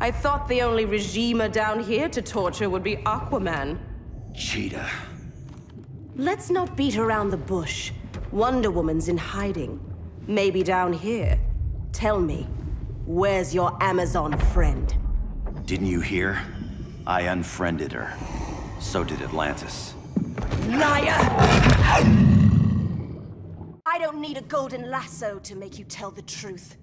I thought the only regimer down here to torture would be Aquaman. Cheetah. Let's not beat around the bush. Wonder Woman's in hiding. Maybe down here. Tell me, where's your Amazon friend? Didn't you hear? I unfriended her. So did Atlantis. Liar! I don't need a golden lasso to make you tell the truth.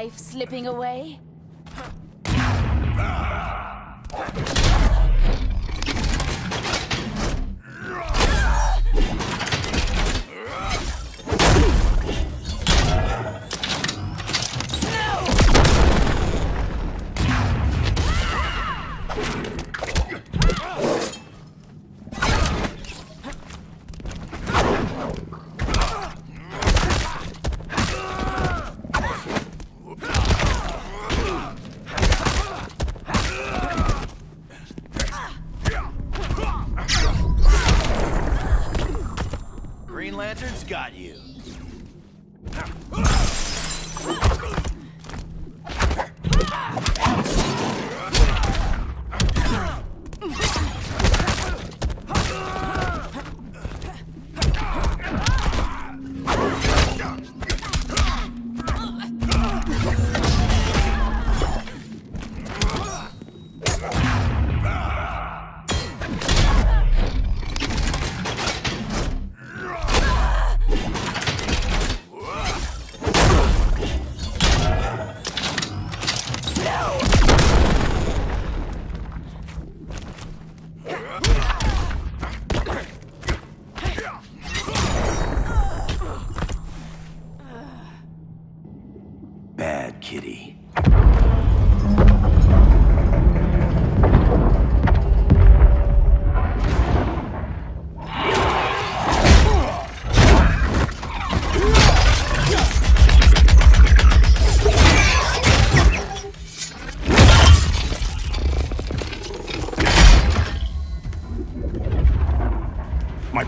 Life slipping away?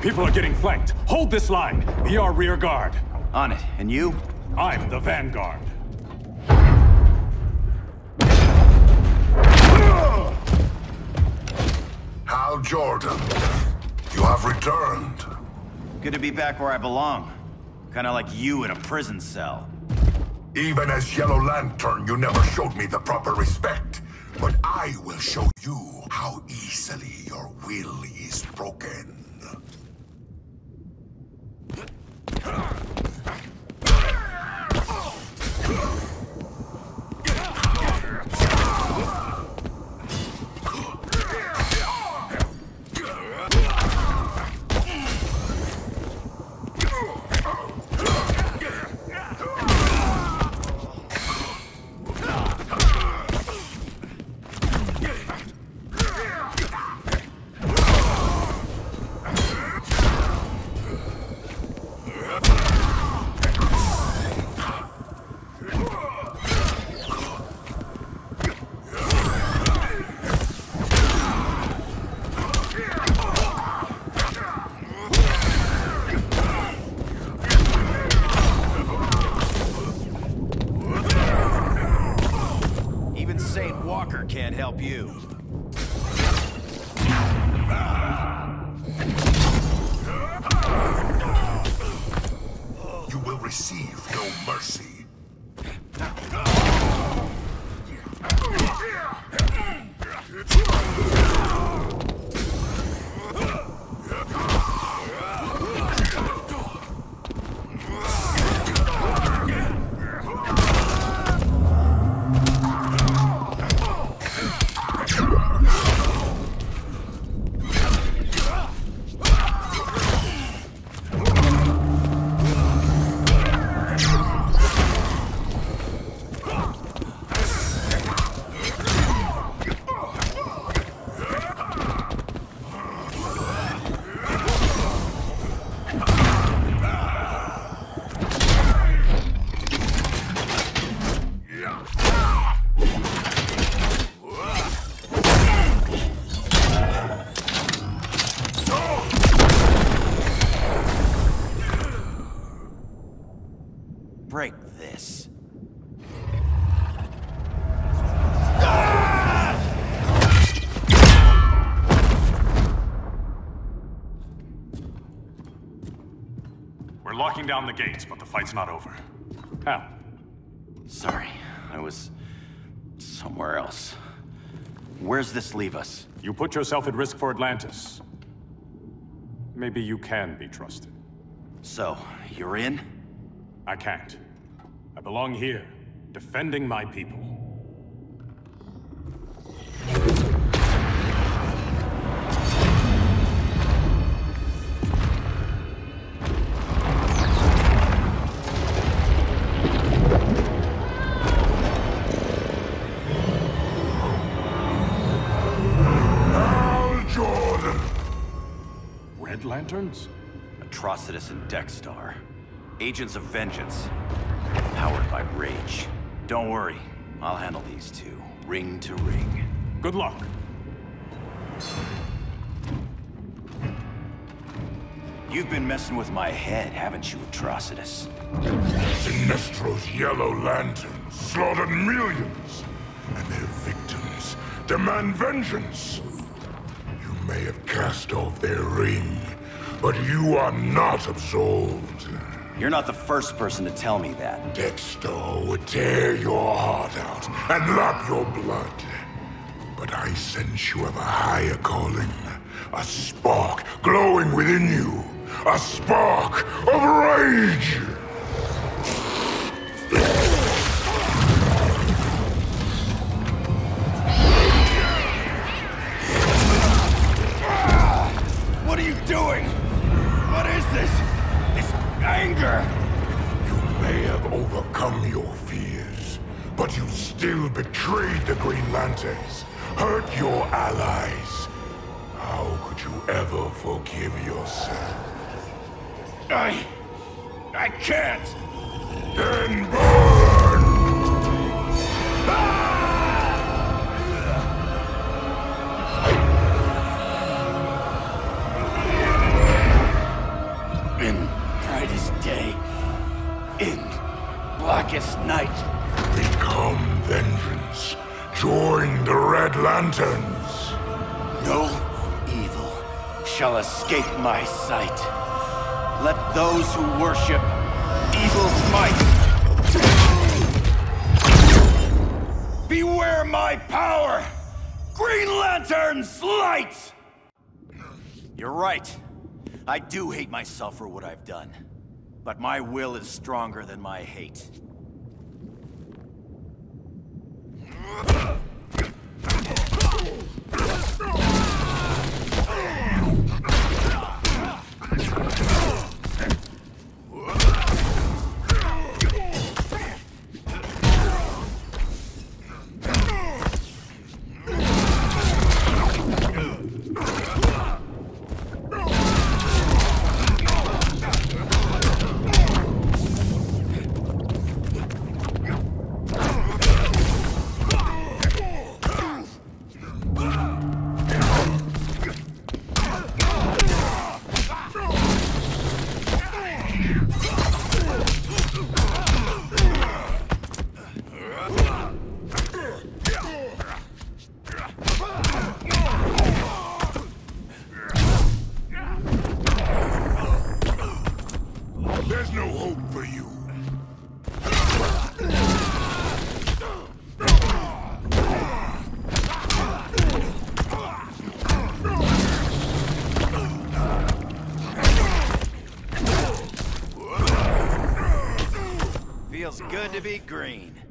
People are getting flanked. Hold this line. Be our rear guard. On it. And you? I'm the vanguard. Hal Jordan, you have returned. Good to be back where I belong. Kinda like you in a prison cell. Even as Yellow Lantern, you never showed me the proper respect. But I will show you how easily your will is broken. Roxy. break this. We're locking down the gates, but the fight's not over. How? Sorry, I was somewhere else. Where's this leave us? You put yourself at risk for Atlantis. Maybe you can be trusted. So, you're in? I can't. I belong here, defending my people. Hal Jordan! Red Lanterns? Atrocitus and Dex-Starr. Agents of Vengeance. Powered by rage. Don't worry, I'll handle these two, ring to ring. Good luck. You've been messing with my head, haven't you, Atrocitus? Sinestro's Yellow Lantern slaughtered millions, and their victims demand vengeance. You may have cast off their ring, but you are not absolved. You're not the first person to tell me that. Dex-Starr would tear your heart out and lap your blood. But I sense you have a higher calling. A spark glowing within you. A spark of rage! You may have overcome your fears, but you still betrayed the Green Lanterns, hurt your allies. How could you ever forgive yourself? I... I can't! Then burn! Ah! In brightest day, in blackest night, Become vengeance. Join the Red Lanterns. no evil shall escape my sight. Let those who worship evil's might beware my power! Green Lantern's light! You're right. I do hate myself for what I've done. But my will is stronger than my hate. Hope for you. Feels good to be green.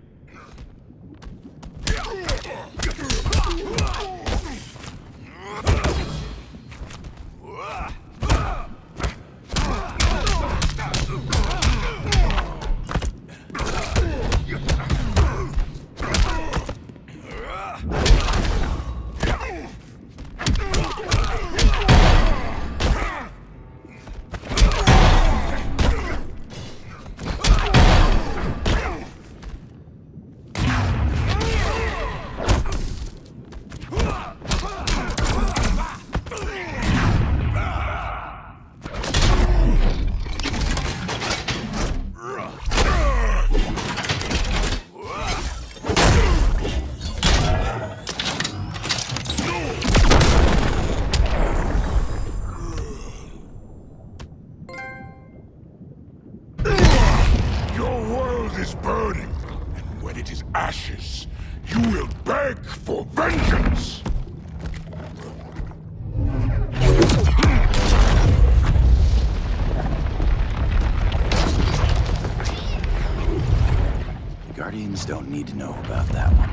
Guardians don't need to know about that one.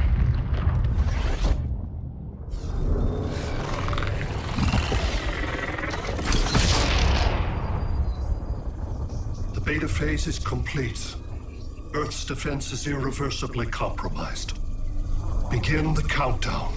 The beta phase is complete. Earth's defense is irreversibly compromised. Begin the countdown.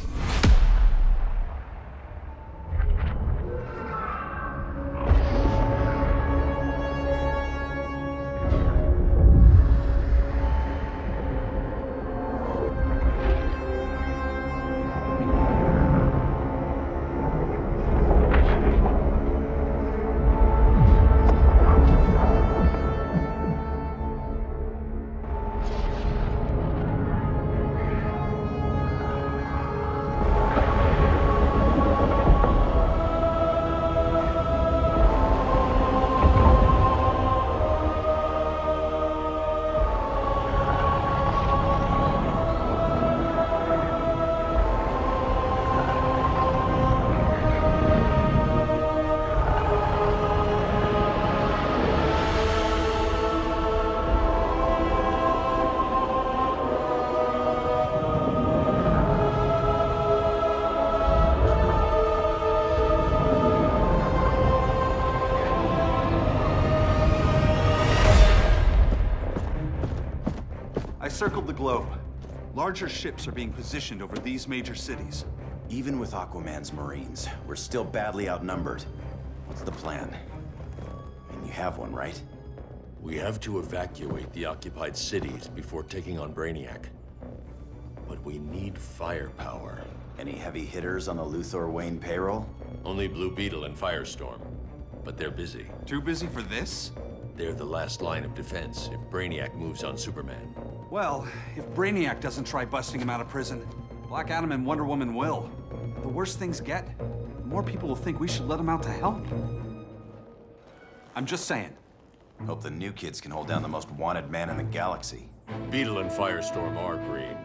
Globe. Larger ships are being positioned over these major cities. Even with Aquaman's Marines, we're still badly outnumbered. What's the plan? And you have one, right? We have to evacuate the occupied cities before taking on Brainiac. But we need firepower. Any heavy hitters on the Luthor Wayne payroll? Only Blue Beetle and Firestorm. But they're busy. Too busy for this? They're the last line of defense if Brainiac moves on Superman. Well, if Brainiac doesn't try busting him out of prison, Black Adam and Wonder Woman will. The worse things get, the more people will think we should let him out to help. I'm just saying. Hope the new kids can hold down the most wanted man in the galaxy. Beetle and Firestorm are green.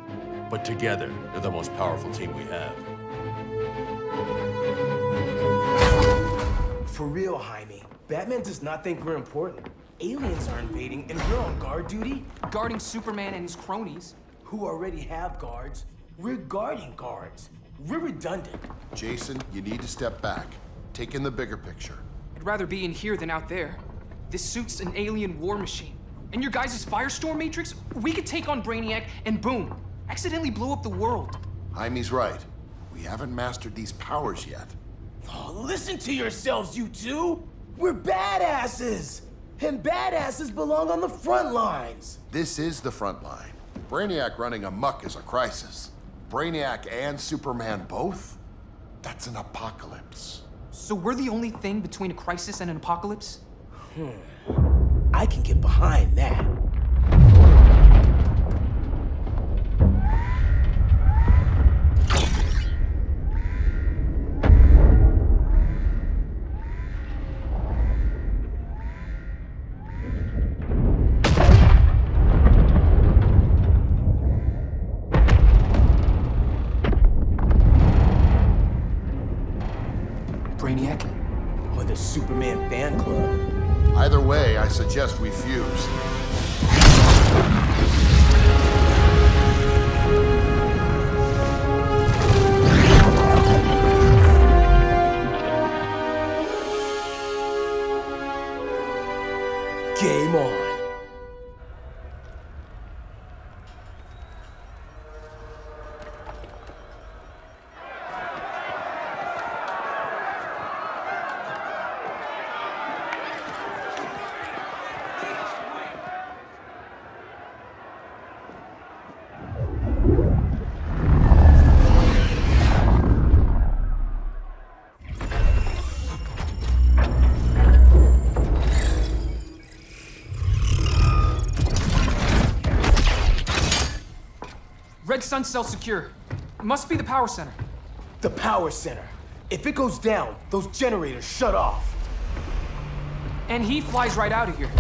But together, they're the most powerful team we have. For real, Jaime. Batman does not think we're important. Aliens are invading, and we're on guard duty? Guarding Superman and his cronies. Who already have guards. We're guarding guards. We're redundant. Jason, you need to step back. Take in the bigger picture. I'd rather be in here than out there. This suit's an alien war machine. And your guys' Firestorm Matrix, we could take on Brainiac and boom, accidentally blow up the world. Jaime's right. We haven't mastered these powers yet. Oh, listen to yourselves, you two! We're badasses! And badasses belong on the front lines! This is the front line. Brainiac running amok is a crisis. Brainiac and Superman both? That's an apocalypse. So we're the only thing between a crisis and an apocalypse? Hmm. I can get behind that. Brainiac? Or the Superman fan club? Either way, I suggest we fuse. Sun cell secure. It must be the power center. The power center. If it goes down, those generators shut off. And he flies right out of here.